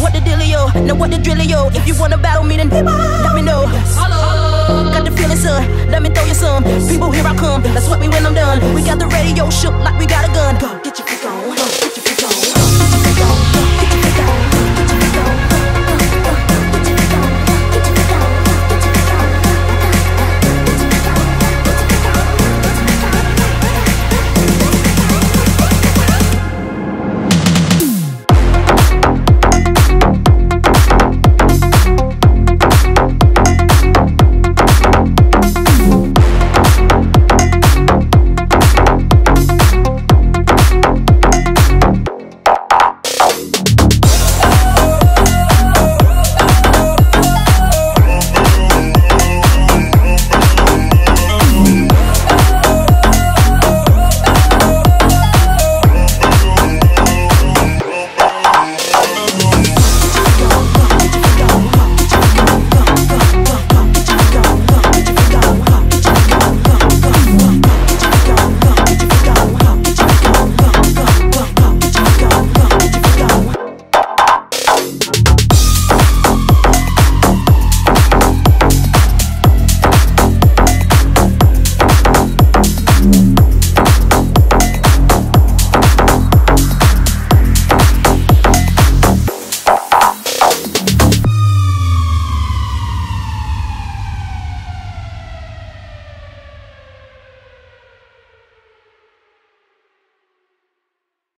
What the dealio? Now what the drillio? If you wanna battle me, then let me know. Got the feeling, son. Let me throw you some. People, here I come. That's what we when I'm done. We got the radio shook like